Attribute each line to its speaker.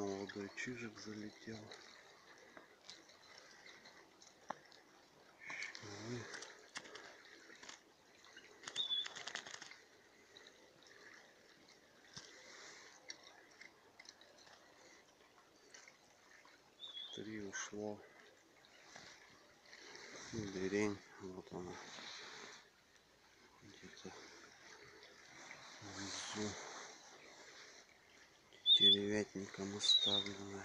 Speaker 1: молодой чижик залетел. Щелы. Три ушло. Берень, вот она. Где-то внизу. Деревятником оставленная.